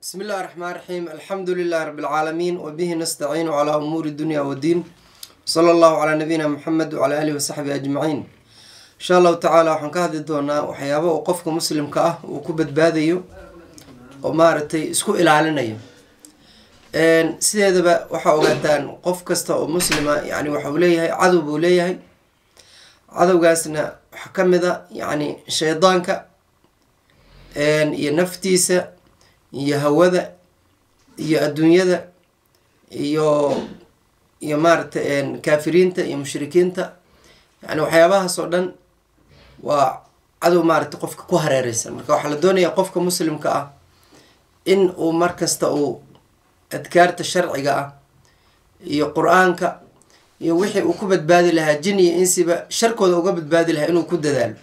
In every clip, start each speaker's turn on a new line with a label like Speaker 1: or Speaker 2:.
Speaker 1: bismi illahi raxmaan raxiim alxamdu lilahi rabbilcaalamiin wabihi nastaciinu calaa umuuri dunya wadiin sala allahu calaa nabiyina maxamed wacalaa alihi wasaxbii ajmaciin insha allahu tacaala waxaan ka hadli doonaa waxyaaba uu qofka muslimka ah uu ku badbaadayo oo maaragtay isku ilaalinayo. Sideedaba waxaa ogaataan qof kasta oo muslima yani waxa uu leeyahay cadow buu leeyahay. Cadowgaasna waxaa ka mid a yacni shaydaanka iyo naftiisa iyo hawada iyo adduunyada iyo iyo maaragtay kaafiriinta iyo mushrikiinta. Yani waxyaabahaas oo dhan waa cadow maaragtay qofka ku hareereysan marka waxaa la doonayaa qofka muslimka ah in uu markasta uu adkaarta sharciga ah iyo qur'aanka iyo wixii uu ku badbaadi lahaa jin iyo insiba sharkooda uga badbaadi lahaa inuu ku dadaalo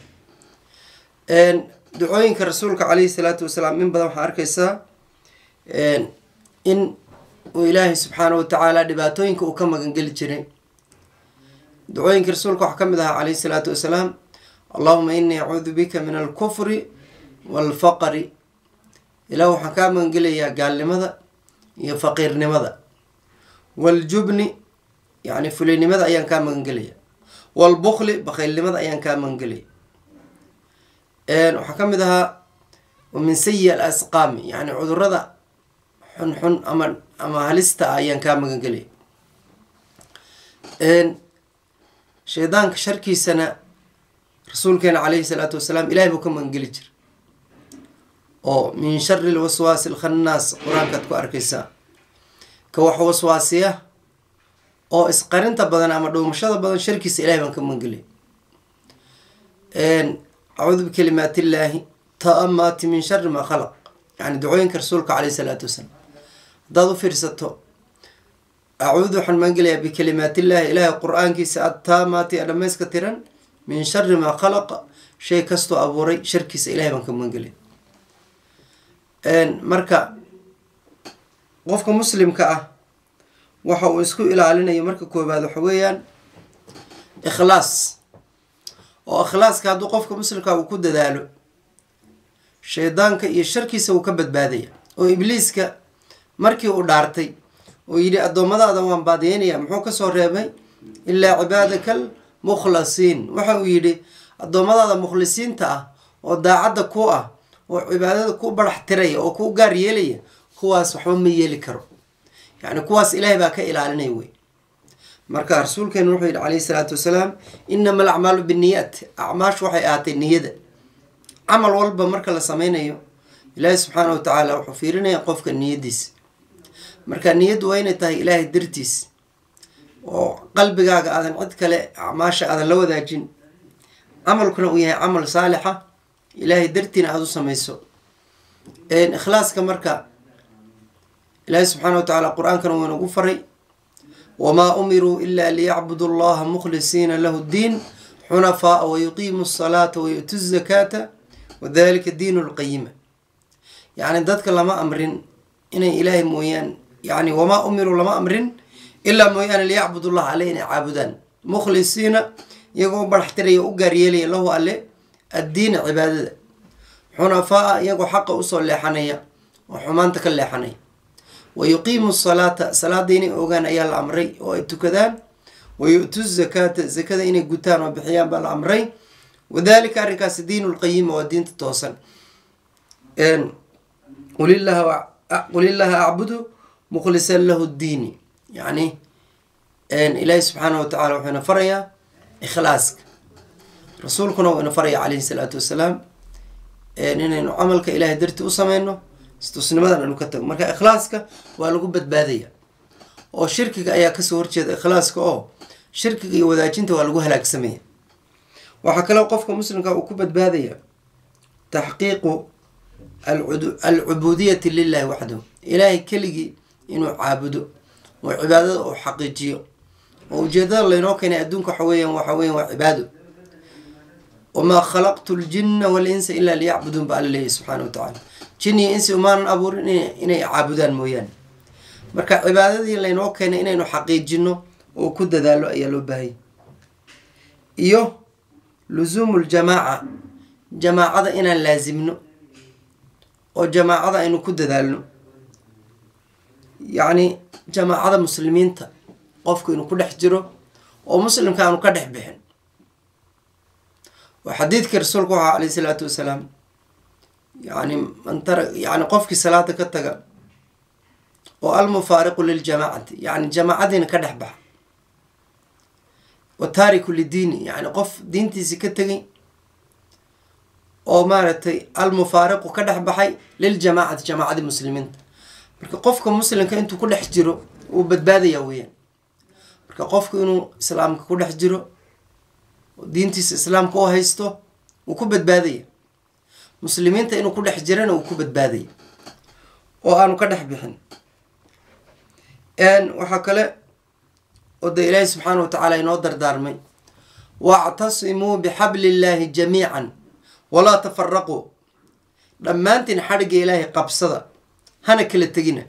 Speaker 1: ducooyinka rasuulka caleyhi salaatu wasalaam in badan waxaa arkeysaa in uu ilaahay subxaana wa tacaala dhibaatooyinka uu ka magangeli jiray. Ducooyinka rasuulka waxaa ka mid ahaa caleyhi salaatu wasalaam allahuma inii acuudu bika min alkufri waalfaqri ilaah waxaan kaa magangelayaa gaalnimada iyo faqiirnimada. Waaljubni yacni fulinimada ayaan kaa magangelaya. Waalbukli bakhaylnimada ayaan kaa magangelaya waxaa ka mid ahaa min sayi al asqaami yacni cudurrada xunxun ama ama halista ah ayaan kaa magangelaya shaydaanka sharkiisana rasuulkeena caleyhi salaatu wasalaam ilahay buu ka magangeli jira oo min shari lwaswaasi alkhannaas qur'aankaad ku arkeysaa ka wax waswaasiya oo isqarinta badan ama dhuumashada badan sharkiisa ilahay baan ka magangelaya acuudu bikalimaat illaahi taamaati min shari maa khalaq yani ducooyinka rasuulka caleyhi salaatu wasalaam haddaad u fiirsato acuudu waxaan maangelayaa bikalimaat illaahi ilaahay qur'aankiisa attaamaati ee dhammayska tiran min shari maa khalaqa shay kastoo abuuray sharkiisa ilahay baan ka maangelaya marka qofka muslimka ah waxa uu isku ilaalinayo marka koobaad waxa weeyaan ikhlaas oo ikhlaaska hadduu qofka muslimka uu ku dadaalo shaydaanka iyo sharkiisa wuu ka badbaadaya. Oo ibliiska markii uu dhaartay oo yidhi addoommadaada waan baadiyeynaya muxuu ka soo reebay? Ilaa cibaadaka almukhlasiin waxa uu yidhi addoommadaada mukhlisiinta ah oo daacadda ku ah oo cibaadada ku barax tiraya oo ku gaar yeelaya kuwaas waxba ma yeeli karo. Yacni kuwaas ilaahay baa ka ilaalinaya wey marka rasuulkeenu wuxuu yidhi calayhi salaatu wasalaam inama alacmaalu binniyaat. Acmaashu waxay ahaatay niyada. Camal walba marka la sameynayo ilaahay subxaana wa tacaala wuxuu fiirinaya qofka niyadiisa marka niyaddu waa inay tahay ilaahay dartiis oo qalbigaaga aadan cid kale acmaasha aadan la wadaajin camalkuna uu yahay camal saalixa ilaahay dartiina aada u samayso ikhlaaska marka ilaahay subxaana wa tacaala qur'aankana wuu inagu faray wamaa umiruu ila liyacbudu allaha mukhlisiina lahu ddiin xunafaaa wayuqiimu asalaata wayu'tu zakaata wadalika diinu lqayima yacni dadka lama amrin inay ilaahay mooyaan yani wamaa umiruu lama amrin ilaa mooyaane liyacbud llah alle inay caabudaan mukhlisiina iyagoo baraxtiraya u gaaryeelaya lahu alle addiina cibaadada xunafaa iyagoo xaqa u soo leexanaya oo xumaanta ka leexanaya wa yuqiimu salaata salaada inay ogaan ayaa la amray oo ay tukadaan. Wa yu-tu zakaata zakada inay gutaan oo bixiyaan baa la amray. Wadalika arrinkaasi diinu lqayima waa diinta toosan. Qul illaha acbudu mukhlisan lahu ddiini yacni ilaahi subxaana wa tacala wuxuu ina farayaa ikhlaaska. Rasuulkuna wuu ina faraya caleyhi salaatu wasalaam inaynu camalka ilaahay darti u sameyno istusnimadan anu ka tago. Marka ikhlaaska waa lagu badbaadaya. Oo shirkiga ayaa ka soo horjeeda ikhlaaska oo shirkiga iyo wadaajinta waa lagu halaagsamaya. Waxaa kaloo qofka muslimka uu ku badbaadaya taxqiiqu alcubuudiyati lilahi waxdahu. Ilaahay keligii inuu caabudo oo cibaadada uu xaqiijiyo oo ujeedada laynoo keenay adduunka waxa weeyaan waxa weyan waa cibaado. Wamaa khalaqtu ljinna walinsa ilaa liyacbuduun ba alla leeyahy subxaana wa tacaala jin iyo insi umaanan abuurin inay caabudaan mooyaane marka cibaadadii laynoo keenay inaynu xaqiijino oo ku dadaalo ayaa loo baahaya iyo lusuumu ljamaaca jamaacada inaan laasimno oo jamaacada aynu ku dadaalno. Yacni jamaacada muslimiinta qofku inuu ku dhex jiro oo muslimka aanu ka dhex bixin. Waa xadiidkii rasuulku waxaa alayh isalaatu wasalaam yani yani qofkii salaada ka taga oo almufaariqu liljamaacati yani jamaacadiina ka dhex baxa. Wa taariku lidiini yani qof diintiisi ka tegay oo maaragtay almufaariqu ka dhex baxay liljamaacati jamaacadii muslimiinta. Marka qofka muslimka intuu ku dhex jiro wuu badbaadaya weeyaan. Marka qofku inuu islaamka ku dhex jiro diintiisa islaamka u haysto wuu ku badbaadaya muslimiinta inuu ku dhex jirana wuu ku badbaadaya oo aanu ka dhex bixin. Waxaa kale oo dee ilaahi subxaana wa tacaala inoo dardaarmay. Wactasimuu bixabli illaahi jamiican walaa tafaraquu dhammaantiin xadhigga ilaahay qabsada hana kala tegina.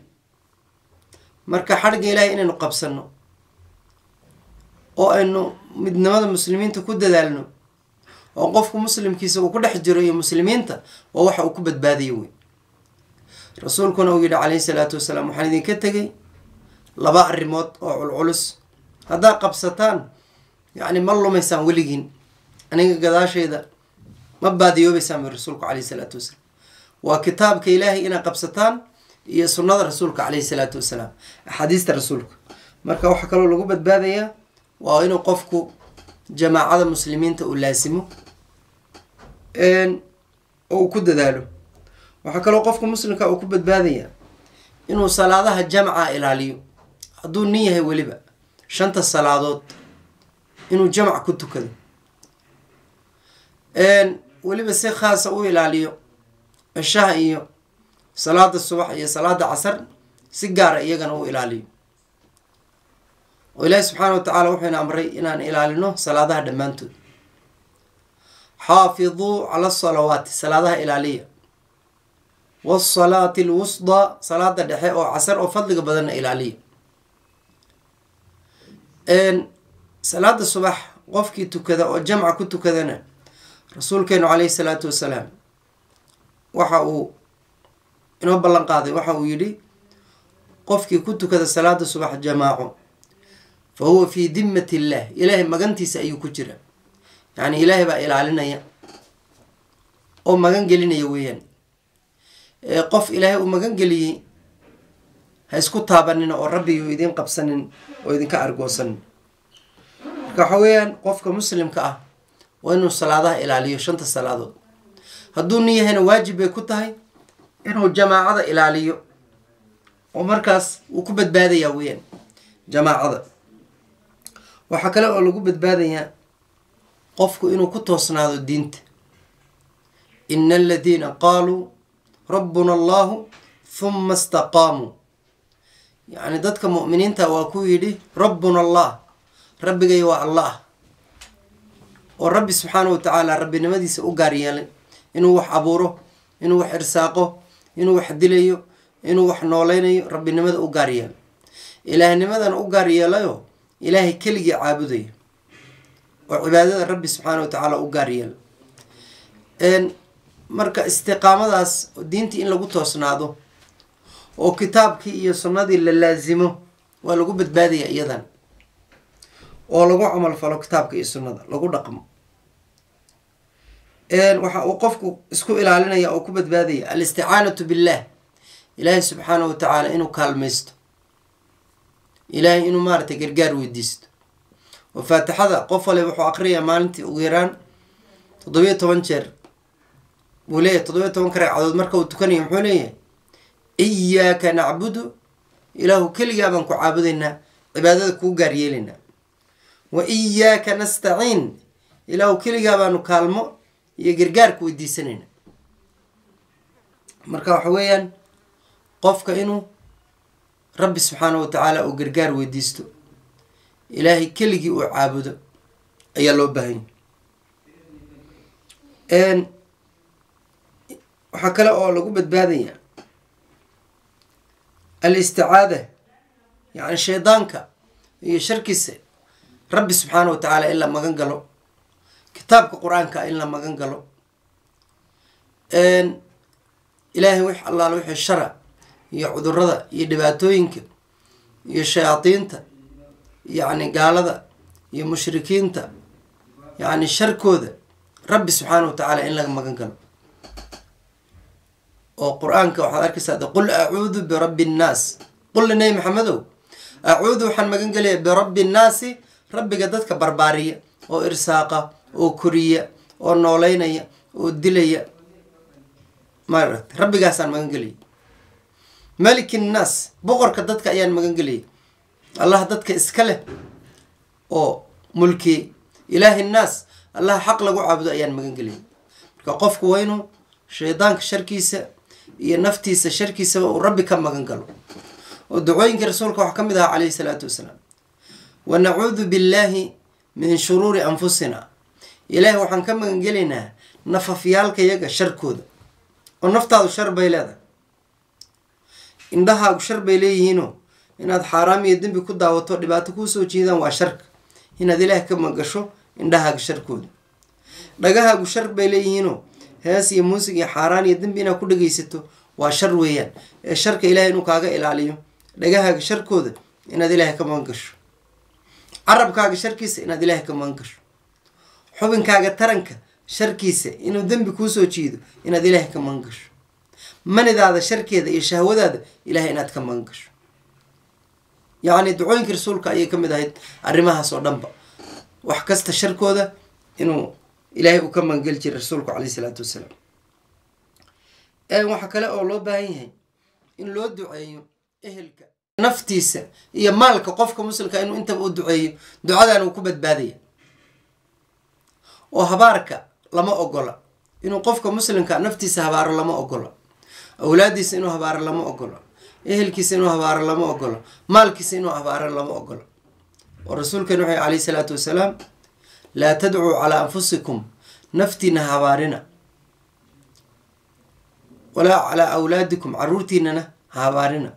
Speaker 1: Marka xadhigga ilaahay inaynu qabsanno oo aynu midnimada muslimiinta ku dadaalno oo qofku muslimkiisa uu ku dhex jiro iyo muslimiinta waa waxa uu ku badbaadayo wey rasuulkuna uu yidhi calayhi salaatu wasalaam waxaan idinka tegay laba arrimood oo culculus. Haddaad qabsataan yacni ma lumaysaan weligiin aniga gadaashayda ma baadiyoobaysaan bu rasuulku calayhi salaatu wasalaam. Waa kitaabka ilaahay inaad qabsataan iyo sunnada rasuulka calayhi salaatu wasalaam axaadiista rasuulka. Marka waxaa kaloo lagu badbaadayaa waa inuu qofku jamaacada muslimiinta uu laasimo oo uu ku dadaalo. Waxaa kaloo qofka muslimka uu ku badbaadayaa inuu salaadaha jamca ilaaliyo. Hadduu nin yahay weliba shanta salaadood inuu jamc ku tukado. Weliba si khaasa u ilaaliyo cishaha iyo salaada subax iyo salaada casar si gaara iyagana u ilaaliyo. Oo ilaahi subxaana wa tacaala wuxuuna amray inaan ilaalino salaadaha dhammaantood xaafiduu cala asalawaati salaadaha ilaaliya wasalaati alwusdaa salaada dhexe oo casar oo fadliga badanna ilaaliya salaada subax qofkii tukada oo jamca ku tukadana rasuulkeenu caleyhi salaatu wasalaam waxa uu inoo ballan qaaday waxa uu yidhi qofkii ku tukada salaada subax jamaaco fa huwa fii dimmat illaah ilaahay magantiisa ayuu ku jira yacni ilaahay baa ilaalinaya. Oo magan gelinaya weeyaan. Qof ilaahay uu magan geliyey ha isku taabanina oo rabbigu idiin qabsanin oo idinka argoosanin marka waxa weeyaan qofka muslimka ah waa inuu salaadaha ilaaliyo shanta salaadood. Hadduu nin yahayna waajib bay ku tahay inuu jamaacada ilaaliyo oo markaas wuu ku badbaadayaa weeyaan jamaacada. Waxaa kale oo lagu badbaadayaa qofku inuu ku toosnaado diinta. Ina aladiina qaaluu rabbuna allahu huma istaqaamuu yacni dadka mu'miniinta waa ku yidhi rabbuna allah rabbigay waa allah. Oo rabbi subxaana wa tacaala rabbinimadiisa u gaar yeelay. Inuu wax abuuro inuu wax irsaaqo inuu wax dilayo inuu wax nooleynayo rabbinimada u gaar yeelay. Ilaahnimadana u gaar yeelayo ilaahay keligii caabudayo oo cibaadada rabbi subxaana wa tacaala u gaar yeelay marka istiqaamadaas diintii in lagu toosnaado oo kitaabkii iyo sunnadii la laasimo waa lagu badbaadaya iyadan. Oo lagu camal falo kitaabka iyo sunnada lagu dhaqmo. Waxa uu qofku isku ilaalinaya oo ku badbaadaya alisticaanatu billah. Ilaahay subxaana wa tacaala inuu kaalmaysto. Ilaahay inuu maaragtay gargaar weydiisto oo faatixada qof wale wuxuu aqriyaa maalintii ugu yaraan toddobiyo toban jeer. Buu leeyahay toddobiyo tobanka ragcadood marka uu tukanayo muxuu leeyahay? Iyaaka nacbudu ilaahu keligaa baan ku caabudaynaa cibaadada kuu gaar yeelaynaa. Wa iyaaka nastaciin ilaahu keligaa baanu kaalmo iyo gargaarka weydiisanayna marka waxa weeyaan qofka inuu rabbi subxaana wa tacaala uu gargaar weydiisto ilaahay keligii uu caabudo ayaa loo baahanya waxaa kale oo lagu badbaadaya alisticaada yacni shaydaanka iyo sharkiisa rabbi subxaana wa tacaala in la magan galo kitaabka qur'aanka in la magan galo. Ilaahay wix allaala wixii shara iyo cudurrada iyo dhibaatooyinka iyo shayaadiinta yacni gaalada iyo mushrikiinta yacni sharkooda rabbi subxaana wa tacaala in laga magan galo. Oo qur'aanka waxaad arkaysaa de qul acuudu birabbi nnaas qulli nebi maxamedow acuudu waxaan magan gelaya birabbi nnaasi rabbiga dadka barbaariya oo irsaaqa oo koriya oo nooleynaya oo dilaya. Maaragta rabbigaasaan magan gelaya maliki nnaas boqorka dadka ayaan magan gelaya allah dadka iska leh oo mulkiye ilaahi nnaas allah xaq lagu caabudo ayaan magan gelaya marka qofku waa inuu shaydaanka sharkiisa iyo naftiisa sharkiisaba uu rabbi ka magan galo oo ducooyinkii rasuulka waxaa ka mid ahaa calayhi salaatu wasalaam. Wa nacuudu billaahi min shuruuri anfusina. Ilaahi waxaan ka magan gelaynaa nafafyaalkayaga sharkooda. Oo naftaadu shar bay leedahay. Indhahaagu shar bay leeyihiinoo inaad xaaraam iyo dembi ku daawato dhibaato kuusoo jeedaan waa sharka inaad ilaahi ka magasho indhahaaga sharkooda. Dhagahaagu shar bay leeyihiinoo hees iyo muusig iyo xaaraan iyo dembi inaad ku dhagaysato waa shar weeyaan. Ee sharka ilaahay inuu kaaga ilaaliyo. Dhagahaaga sharkooda inaad ilaahay ka magan gasho carabkaaga sharkiisa inaad ilaahay ka magan gasho xubinkaaga taranka sharkiisa inuu dembi kuusoo jiido inaad ilaahay ka magan gasho manidaada sharkeeda iyo shahwadaada ilaahay inaad ka magan gasho yacni ducooyinka rasuulka ayay ka mid ahayd arrimahaas oo dhanba. Wax kasta sharkooda inuu ilaahay uu ka magangeli jiray rasuulku caleyhi isalaatu wassalaam waxaa kale oo loo baahan yahay in loo duceeyo ehelka naftiisa iyo maalka qofka muslimka inuu intaba u duceeyo ducadan uu ku badbaadaya. Oo habaarka lama ogola. Inuu qofka muslimka naftiisa habaaro lama ogola. Awlaadiisa inuu habaaro lama ogola ehelkiisa inuu habaaro lama ogola maalkiisa inuu habaaro lama ogola oo rasuulkeenu wuxuu caleyhi salaatu wasalaam laa tadcuu calaa anfusikum naftiina habaarina walaa calaa awlaadikum caruurtiinana ha habaarina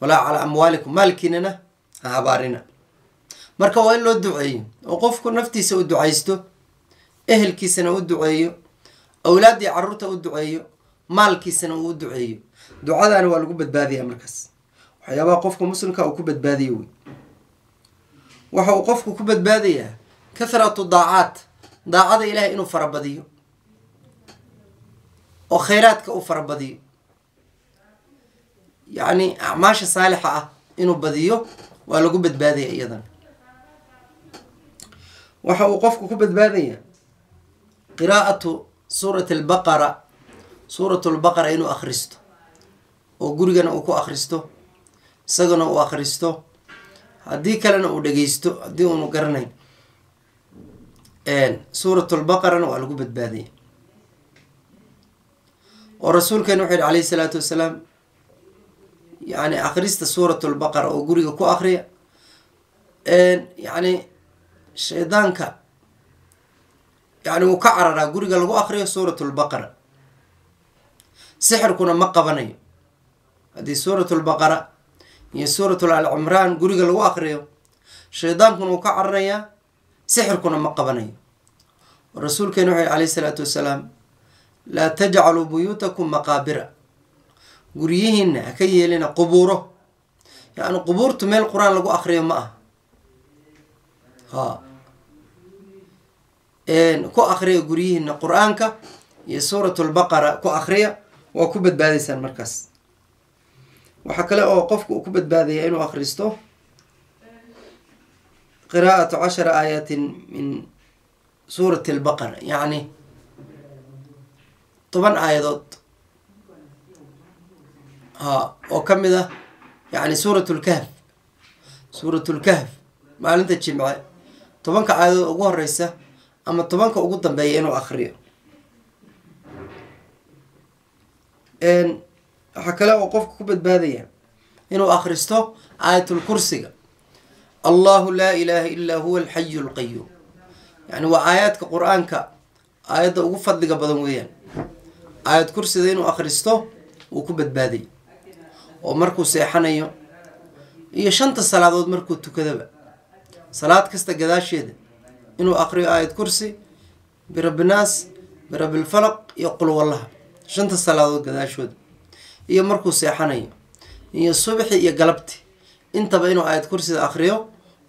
Speaker 1: walaa calaa amwaalikum maalkiinana ha habaarina marka waa in loo duceeyo oo qofku naftiisa u ducaysto ehelkiisana u duceeyo awlaaddii carruurta u duceeyo maalkiisana uu u duceeyo ducadaana waa lagu badbaadaya markaas. Waxyaabaha qofka muslimka uu ku badbaadayo wey waxa uu qofku ku badbaadayaa kathratu daacaat daacada ilaahay inuu farabadiyo. Oo khayraadka u farabadiyo. Yacni acmaasha saalixa ah inuu badiyo waa lagu badbaadaya iyadan. Waxa uu qofku ku badbaadayaa qiraa'atu suurati albaqara suuratu lbaqara inuu akhristo oo gurigana uu ku akhristo isagana uu akhristo haddii kalena uu dhageysto haddii uunu garanayn suuratu lbaqarana waa lagu badbaadaya oo rasuulkeena wuxuu yihi calayhi salaatu wasalaam yani akhrista suuratu lbaqara oo guriga ku akriya yacni shaydaanka yani wuu ka cararaa guriga lagu akriyo suuratu lbaqara sixirkuna ma qabanayo haddii suuratu lbaqara iyo suuratul alcimraan guriga lagu akriyo shaydaankuna wuu ka cararayaa sixirkuna ma qabanayo. Rasuulkeena wuxuu yihi calayhi salaatu wasalaam laa tajcaluu buyuutakum maqaabira. Guryihiina ha ka yeelina qubuuro. Yacni qubuurtu meel qur'aan lagu akriyo ma aha. Ha ku akriya guryihiina qur'aanka iyo suuratu lbaqara ku akriya waa ku badbaadaysaan markaas waxaa kale oo qofku uu ku badbaadaya inuu akhristo qiraa'atu cashara aayaatin min suurati albaqara yacni toban aayadood. Ha oo ka mid ah yacni suurat lkahf suurat lkahf maalinta jimce tobanka aayadood ugu horeysa ama tobanka ugu dambeeya inuu akriyo waxaa kale oo qofka ku badbaadaya inuu akhristo aayatul kursiga. Allahu laa ilaaha illaa huwa alxayu alqayuum yani waa aayaadka qur'aanka aayadda ugu fadliga badan weeyaan. Aayad kursida inuu akhristo wuu ku badbaaday oo markuu seexanayo. Iyo shanta salaadood markuu tukadaba. Salaad kasta gadaasheeda inuu akriyo aayad kursi birabbinaas birabbilfalaq iyo qulwallaha shanta salaadood gadaashooda iyo markuu seexanayo iyo subxi iyo galabti intaba inuu aayad kursida akhriyo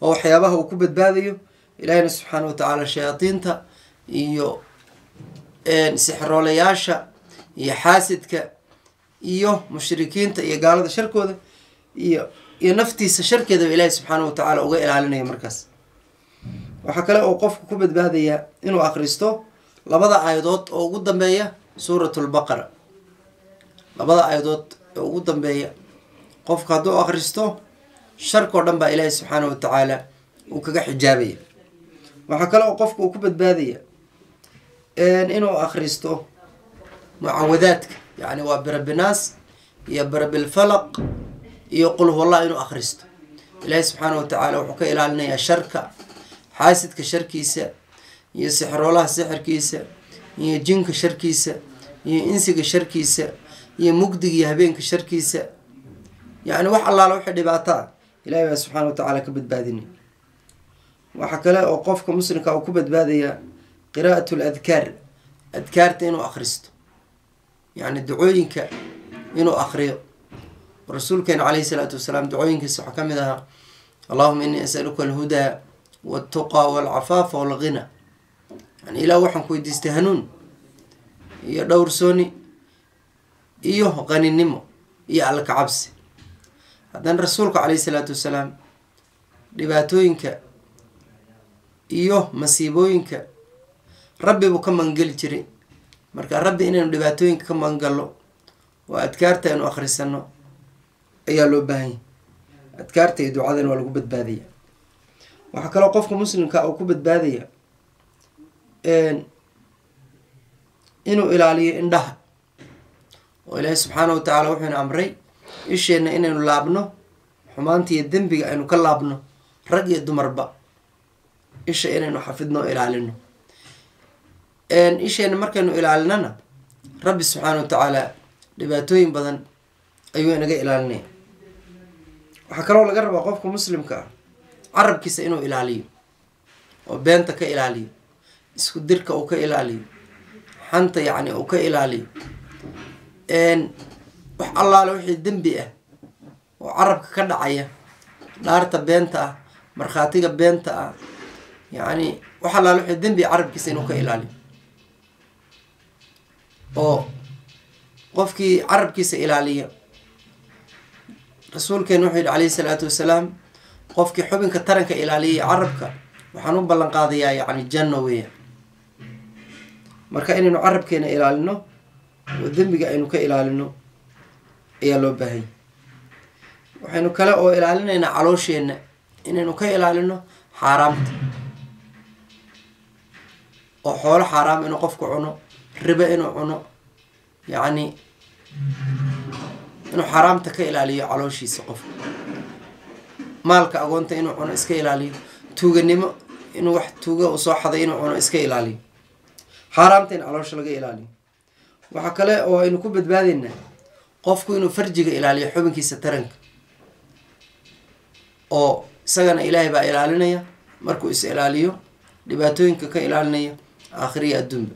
Speaker 1: oo waxyaabaha uu ku badbaadayo ilaahina subxaana wa tacaala shayaadiinta iyo sixroolayaasha iyo xaasidka iyo mushrikiinta iyo gaalada sharkooda iyo iyo naftiisa sharkeedaba ilaahi subxaana wa tacaala uga ilaalinaya markaas. Waxaa kale oo qofku ku badbaadayaa inuu akhristo labada aayadood oo ugu dambeeya suurat lbaqara labada aayadood ee ugu dambeeya qofku hadduu akhristo sharkao dhan baa ilaahi subxaana wa tacaala uu kaga xijaabaya. Waxaa kale oo qofku uu ku badbaadaya inuu akhristo mucawadaadka yacni waa birabinaas iyo birabilfalaq iyo qul huwallah inuu akhristo. Ilaahi subxaana wa tacaala wuxuu ka ilaalinayaa sharka xaasidka sharkiisa iyo sixroolaha sixirkiisa iyo jinka sharkiisa iyo insiga sharkiisa iyo mugdiga iyo habeenka sharkiisa. Yacni wax allaala wixii dhibaato ah ilahi baa subxaana wa tacaala ka badbaadinay. Waxaa kale oo qofka muslimka uu ku badbaadayaa qiraa'at ladkaar adkaarta inuu akhristo. Yacni ducooyinka inuu akhriyo. Rasuulkeena caleyhi salaatu wasalaam ducooyinkiisa waxaa ka mid ahaa allahuma inii asaluka alhudaa waltuqaa walcafaafa walghina. Yani ilaah waxaan ku weydiistay hanuun iyo dhowrsooni iyo qaninimo iyo alla kacabsi haddana rasuulka caleyhi salaatu wasalaam dhibaatooyinka iyo masiibooyinka rabbi buu ka magangeli jiray marka rabbi inaynu dhibaatooyinka ka magangallo oo adkaarta aynu akhrisano ayaa loo baahanya adkaarta iyo ducadan waa lagu badbaadaya. Waxaa kaloo qofka muslimka uu ku badbaadaya inuu ilaaliyo indhaha oo ilaahi subxaana wa tacaala wuxuuna amray isheenna inaynu laabno xumaanta iyo dembiga aynu ka laabno rag iyo dumarba isha inaynu xafidno o ilaalino isheenna markaynu ilaalinana rabbi subxaana wa tacaala dhibaatooyin badan ayuu inaga ilaalinaya. Waxaa kaloo laga rabaa qofka muslimka ah carabkiisa inuu ilaaliyo oo beenta ka ilaaliyo isku dirka uu ka ilaaliyo xanta yacni uu ka ilaaliyo wax allaale wixii dembi ah oo carabka ka dhacaya dhaarta beenta ah markhaatiga beenta ah yacni wax allaale wixii dembi ah carabkiisa inuu ka ilaaliyo oo qofkii carabkiisa ilaaliya rasuulkeena wuxuu yihi calayhi salaatu wasalaam qofkii xubinka taranka ilaaliyay carabka waxaan u ballan qaadayaa yacni janno weeyaan marka inaynu carabkeena ilaalino dembiga aynu ka ilaalino ayaa loo baahanya waxaynu kale oo ilaalinaynaa caloosheenna inaynu ka ilaalino xaaraamta. Oo xoolo xaaraam inuu qofku cuno ribe inuu cuno yacni inuu xaaraamta ka ilaaliyo calooshiisa qofka maalka agoonta inuu cuno iska ilaaliyo tuuganimo inuu wax tuuga u soo xaday inuu cuno iska ilaaliyo. Xaaraamta in caloosha laga ilaaliyo waxaa kale oo aynu ku badbaadaynaa qofku inuu farjiga ilaaliyo xubinkiisa taranka. Oo isagana ilaahay baa ilaalinaya markuu is ilaaliyo dhibaatooyinka ka ilaalinaya aakhiriya adduunba.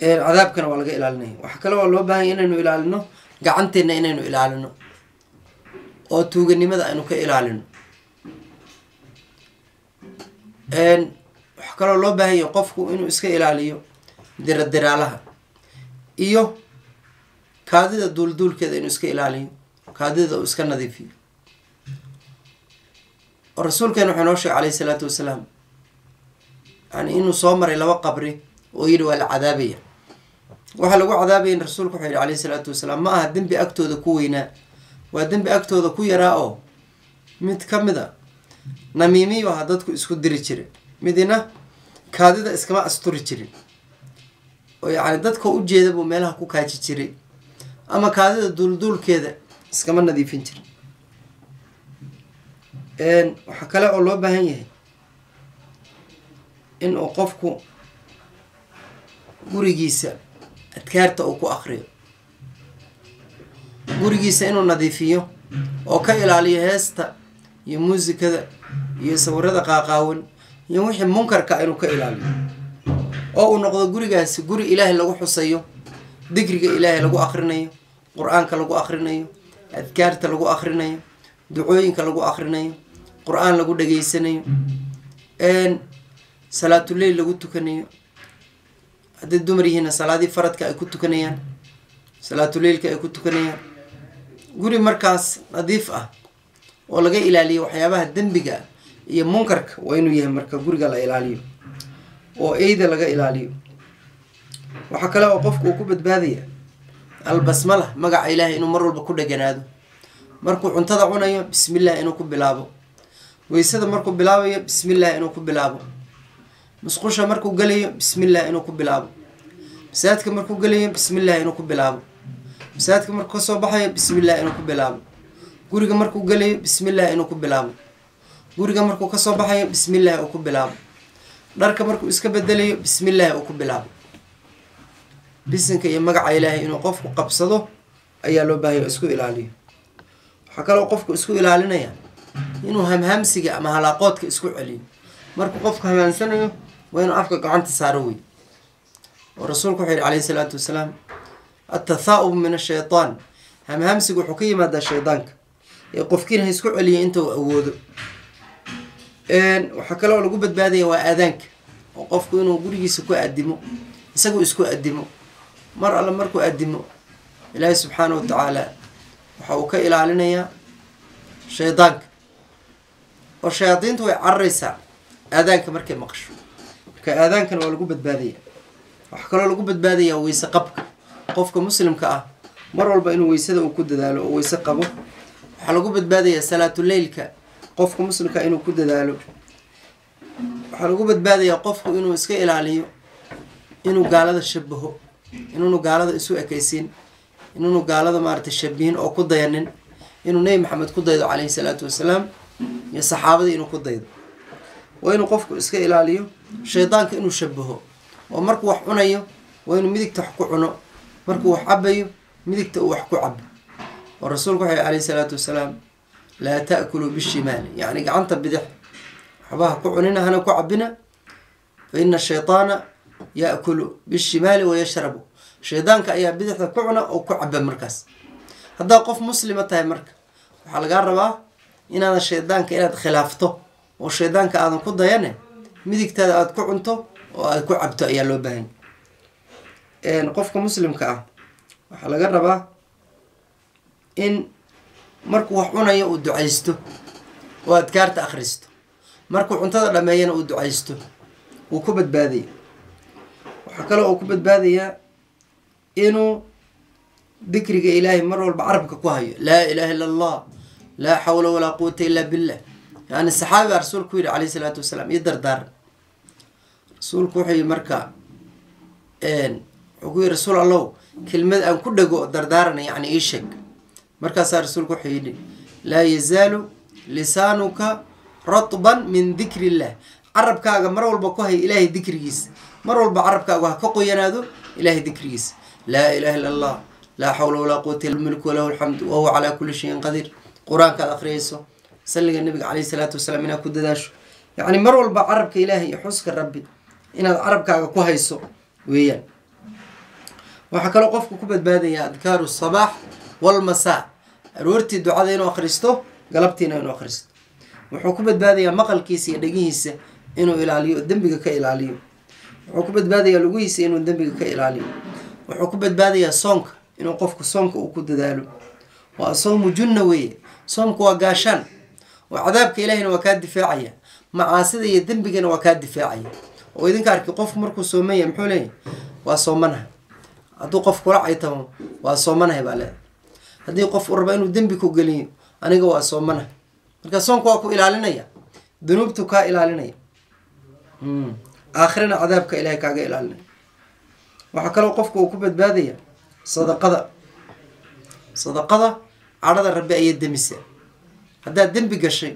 Speaker 1: Cadaabkana waa laga ilaalinaya. Waxaa kale oo loo baahanya inaynu ilaalino gacanteenna inaynu ilaalino. Oo tuuganimada aynu ka ilaalino. Waxaa kaloo loo baahanya qofku inuu iska ilaaliyo diradiraalaha iyo kaadida duulduulkeeda inuu iska ilaaliyo kaadida uu iska nadiifiyo. Oo rasuulkeena wuxuu noo sheegay calayhi salaatu wasalaam yani inuu soo maray laba qabri oo yidhi waa la cadaabaya waxaa lagu cadaabayan rasuulku wuxuu yihi calayhi salaatu wasalaam ma aha dembi agtooda ku weynaa. Waa dembi agtooda ku yaraa oo mid ka mid a namiimiyu aha dadku isku diri jirin. Midina kaadida iskama asturi jirin oo yacni dadka u jeeda buu meelaha ku kaaji jiray. Ama kaadida duulduulkeeda iskama nadiifin jirin. Waxaa kale oo loo baahan yahay in uu qofku gurigiisa adkaarta uu ku akriyo gurigiisa inuu nadiifiyo oo ka ilaaliyo heesta iyo muusikada iyo sawirada qaaqaawan iyo wixii munkarka inuu ka ilaaliyo oo uu noqdo gurigaasi guri ilaahay lagu xusayo dikriga ilaahay lagu akrinayo qur'aanka lagu akrinayo adkaarta lagu akrinayo ducooyinka lagu akrinayo qur'aan lagu dhageysanayo salaatuleyl lagu tukanayo. Hadday dumar yihiinna salaadii faradka ay ku tukanayaan salaatuleylka ay ku tukanayaan. Guri markaas nadiif ah oo laga ilaaliyo waxyaabaha dembiga iyo munkarka waa inuu yahay marka guriga la ilaaliyo oo eyda laga ilaaliyo. Waxaa kale oo qofku uu ku badbaadaya albasmala magaca ilaahay inuu mar walba ku dheganaado. Markuu cuntada cunayo bismillah inuu ku bilaabo. Weysada markuu bilaabayo bismillah inuu ku bilaabo. Musqusha markuu gelayo bismillah inuu ku bilaabo. Masaajidka markuu gelayo bismillah inuu ku bilaabo. Masaajidka markuu ka soo baxayo bismillah inuu ku bilaabo. Guriga markuu gelayo bismillah inuu ku bilaabo. Guriga markuu ka soo baxayo bismillah uu ku bilaabo dharka markuu iska bedelayo bismillah uu ku bilaabo. Bisinka iyo magaca ilaahay inuu qofku qabsado ayaa loo baahaya isku ilaaliyo. Waxaa kaloo qofku isku ilaalinaya inuu hamhamsiga ama halaaqoodka isku celiyo. Markuu qofku hamaansanayo waa inuu afka gacanta saaro wey oo rasuulku wuxuu yihi calayhi salaatu wasalaam attathaa-ub min ashaytaan hamhamsigu wuxuu ka yimaadaa shaydaanka ee qofkiina ha isku celiya inta uu awoodo waxaa kaloo lagu badbaadaya waa aadaanka. Oo qofku inuu gurigiisa ku adimo isagoo isku adimo mar alle markuu adimo ilaahi subxaana wa tacaala waxa uu ka ilaalinayaa shaydaanka. Oo shayaadiintu way cararaysaa aadaanka markay maqasho. Marka aadaankana waa lagu badbaadaya. Waxaa kaloo lagu badbaadayaa weyse qabka. Qofka muslimka ah mar walba inuu weysada uu ku dadaalo oo weyse qabo waxaa lagu badbaadayaa salaatuleylka qofka muslimka inuu ku dadaalo. Waxaa lagu badbaadayaa qofku inuu iska ilaaliyo inuu gaalada shabaho inuunu gaalada isu ekaysiin inuunu gaalada maaragtay shabihin oo ku dayanin inuu nebi maxamed ku daydo calayhi salaatu wasalaam iyo saxaabadii inuu ku daydo. Waa inuu qofku iska ilaaliyo shaydaanka inuu shabaho oo markuu wax cunayo waa inuu midigta wax ku cuno markuu wax cabayo midigta uu wax ku cabo oo rasuulku wuxuu calayhi salaatu wasalaam laa ta'kuluu bishimaali. Yacni gacanta bidix waxbaha ku cunina hana ku cabina fa ina yaakulu bishimaali wayashrabu shaydaanka ayaa bidixda ku cuna oo ku caba markaas. Haddaad qof muslima tahay marka waxaa lagaa rabaa inaadan shaydaanka inaad khilaafto oo shaydaanka aadan ku dayane midigtaada aada ku cunto oo aad ku cabto ayaa loo baahanya qofka muslimka ah waxaa laga rabaa in markuu wax cunayo uu ducaysto oo adkaarta akhristo. Markuu cuntada dhameeyana uu ducaysto wuu ku badbaadaya. Waxaa kaloo uu ku badbaadayaa inuu dikriga ilaahay mar walba carabka ku hayo. Laa ilaaha illa allah laa xawla walaa quwata illaa billah. Yani saxaabi baa rasuulku yihi calayhi salaatu wasalaam iyo dardaaran rasuulku wuxuu yihi marka wuxuu ku yihi rasuul allow kelmad aan ku dhego dardaarana yani ii sheeg markaasaa rasuulku wuxuu yidhi laa yazaalu lisaanuka ratban min dikri illah carabkaaga mar walba ku hay ilaahay dikrigiisa. Mar walba carabkaagu ha ka qoyanaado ilaahay dikrigiisa. Laa ilaha illa allah laa xawla walaa quwata illa milku walahu alxamdu wahuwa calaa kulli shayin qadiir. Qur'aanka ad akhriyayso salliga nabiga caleyhi salaatu wasalaam inaad ku dadaasho. Yacni mar walba carabka ilaahay iyo xuska rabbi inaad carabkaaga ku hayso weeyaan. Waxaa kaloo qofku ku badbaadaya adkaaru sabaax walmasaa aroortii ducada inuu akhristo galabtiina inuu akhristo wuxuu ku badbaadayaa maqalkiisa iyo dhegihiisa inuu ilaaliyo dembiga ka ilaaliyo. Wuxuu ku badbaadayaa lugihiisa inuu dembiga ka ilaaliyo. Wuxuu ku badbaadayaa soonka inuu qofku soonka uu ku dadaalo. Waa soomu junna weeye. Soomku waa gaashaan. Oo cadaabka ilaahina waa kaa difaacaya. Macaasida iyo dembigana waa kaa difaacaya. Oo idinka arki qofku markuu soomanya muxuu leeyahy waa soomanahay. Hadduu qof kula caytamo waa soomanahay baa leedahay haddii qof uu raba inuu dembi ku geliyo aniga waa soomanahay marka soonku waa ku ilaalinaya dunuubtu kaa ilaalinaya. Aakhirana cadaabka ilaahay kaaga ilaalinaya. Waxaa kaloo qofku uu ku badbaadaya sadaqada. Sadaqada cadhada rabbi ayay demisa haddaad dembi gashay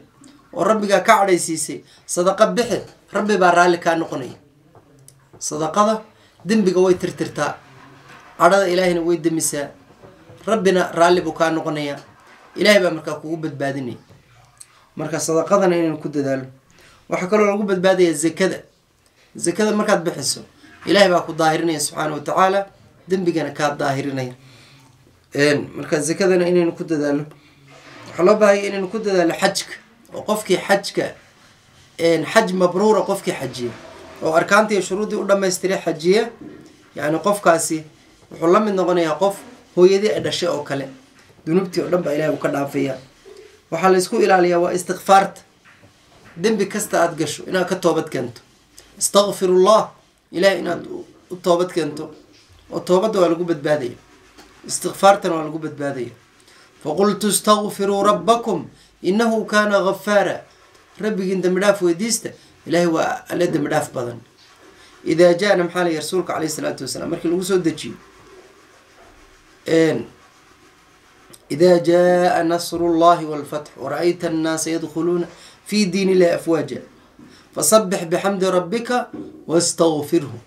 Speaker 1: oo rabbigaa ka cadhaysiisay sadaqa bixi rabbi baa raalli kaa noqonaya. Sadaqada dembiga way tirtirtaa. Cadhada ilaahayna way demisaa rabbina raalli buu kaa noqonayaa. Ilaahay baa markaa kugu badbaadinaya marka sadaqadana inaynu ku dadaalo. Waxaa kaloo lagu badbaadaya zakada. Zakada markaad bixiso ilaahay baa ku daahirinaya subxaana wa tacaala dembigana kaa daahirinaya. Marka zakadana inaynu ku dadaalo waxaa loo baahaya inaynu ku dadaalo xajka oo qofkii xajka xaj mabruura qofkii xajiya oo arkaantii shuruuddii u dhamaystiray xajiya yacni qofkaasi wuxuu la mid noqonayaa qof hooyadii ay dhashay oo kale. Dunuubtii oo dhan baa ilahay uu ka dhaafaya. Waxaa la isku ilaaliyaa waa istikfaarta dembi kasta aada gasho inaad ka toobad keento. Istakfirullah ilahay inaad u toobad keento. Oo toobadda waa lagu badbaadaya. Istikfaartana waa lagu badbaadaya. Faqultu istakfiruu rabbakum inahu kaana gafaara rabbigiin dembi dhaaf weydiista ilaahay waa alle dembi dhaaf badan. Idaa jaa-na maxaa layihi rasuulka caleyhi isalaatu wasalaam markii lagu soo dejiyo idaa jaa nasru llahi walfatx wara-ayta annaasa yadkhuluuna fi diin illahi afwaaja fasabix bixamdi rabbika wastakfirhu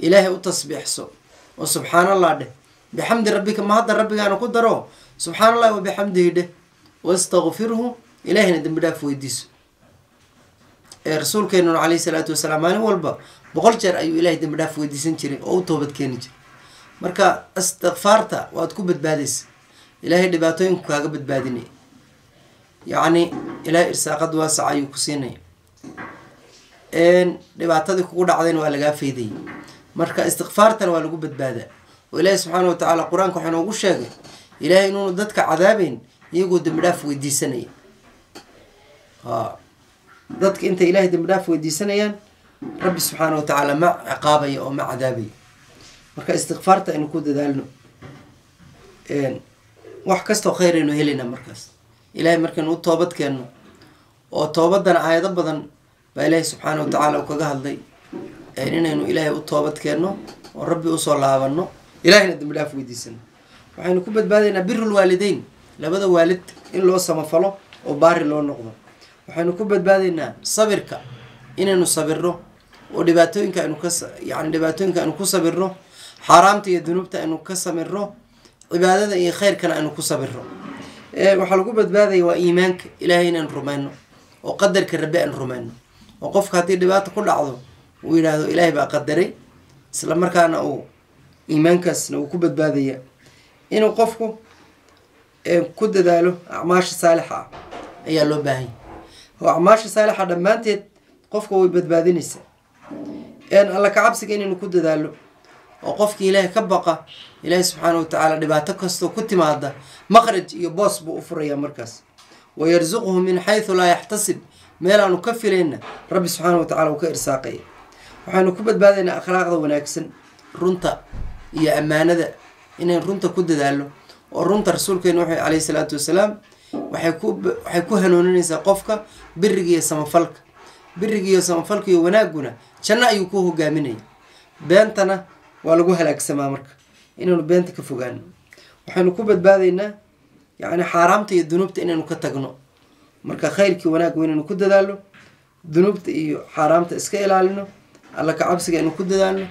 Speaker 1: ilaahay u tasbiixso oo subxaan allah dheh bixamdi rabbika ma hadda rabbigaana ku daro? Subxaan allahi wa bixamdihi dheh wastakfirhu ilaahayna dembi dhaaf weydiiso. Ee rasuulkeenuna caleyhi salaatu wasalaam maalin walba boqol jeer ayuu ilahay dembi dhaaf weydiisan jiray oo u toobad keeni jiray marka istikfaarta waad ku badbaadaysa. Ilaahay dhibaatooyinku kaaga badbaadinaya yacni ilaahay irsaaqad waasaca ayuu ku siinaya dhibaatadii kugu dhacdayna waa lagaa faydayay marka istikfaartana waa lagu badbaadaa. Oo ilaahay subxaana wa tacaala qur'aanka waxaa noogu sheegay ilaahay inuunu dadka cadaabeyn iyagoo dembi dhaaf weydiisanaya. Dadka intay ilaahay dembi dhaaf weydiisanayaan rabbi subxaana wa tacaala ma ciqaabaya oo ma cadaabaya marka istikfaarta aynu ku dadaalno wax kastoo khayr aynu helayna markaas. Ilaahay markaynu u toobad keenno oo toobadana aayado badan baa ilaahay subxaana wa tacaala uu kaga hadlay. Inaynu ilaahay u toobad keenno oo rabbi u soo laabano ilahayna dembi dhaaf weydiisano. Waxaynu ku badbaadaynaa birul waalideyn labada waalid in loo samafalo oo baari loo noqdo. Waxaynu ku badbaadaynaa sabirka inaynu sabirno oo dhibaatooyinka aynu ka yani dhibaatooyinka aynu ku sabirno xaaraamta iyo dunuubta aynu ka samirno cibaadada iyo khayrkana aynu ku sabirno waxaa lagu badbaadaya waa iimaanka ilaahay inaynu rumayno oo qadarka rabbi aynu rumayno oo qofka haddii dhibaata ku dhacdo uu yidhaahdo ilaahay baa qadaray isla markaana uu iimaankaasna uu ku badbaadaya. Inuu qofku ku dadaalo acmaasha saalixa ah ayaa loo baahanya oo acmaasha saalixa dhammaanteed qofka way badbaadinaysaa. Alla ka cabsiga inaynu ku dadaalo oo qofkii ilaahay ka baqa ilaahay subxaana wa tacaala dhibaato kastoo ku timaada maqraj iyo boos buu u furayaa markaas. Wa yarsuquhu min xaysu laa yaxtasib meel aanu ka filayna rabbi subxaana wa tacala uu ka irsaaqaya waxaynu ku badbaadaynaa akhlaaqda wanaagsan runta iyo ammaanada inayn runta ku dadaalo oo runta rasuulkeena wuxuu caleyhi salaatu wasalaam waxay ku hanuuninaysaa qofka biriga iyo samafalka. Biriga iyo samafalka iyo wanaaguna janno ayuu ku hogaaminaya. Beentana waa lagu halaagsamaa marka inaynu beenta ka fogaano waxaynu ku badbaadaynaa yacni xaaraamta iyo dunuubta inaynu ka tagno. Marka khayrkii wanaagga inaynu ku dadaalo dunuubta iyo xaaraamta iska ilaalino alla ka cabsiga aynu ku dadaalno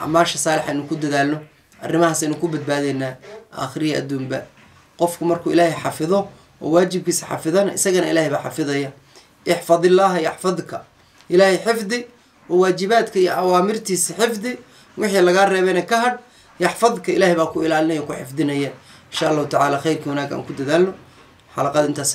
Speaker 1: acmaasha saalix aynu ku dadaalno arrimahaas aynu ku badbaadaynaa aakhiriya adduunba. Qofku markuu ilaahay xafido oo waajibkiisa xafidana isagana ilaahay baa xafidaya. Ixfad illaaha yaxfadka ilaahay xifdi oo waajibaadka iyo awaamirtiisa xifdi wixii lagaa reebeyna ka hadh yaxfadka ilaahay baa ku ilaalinaya ku xifdinaya. Insha allahu tacaala khayrkii wanaag aan ku dadaalno. Xalaqada intaas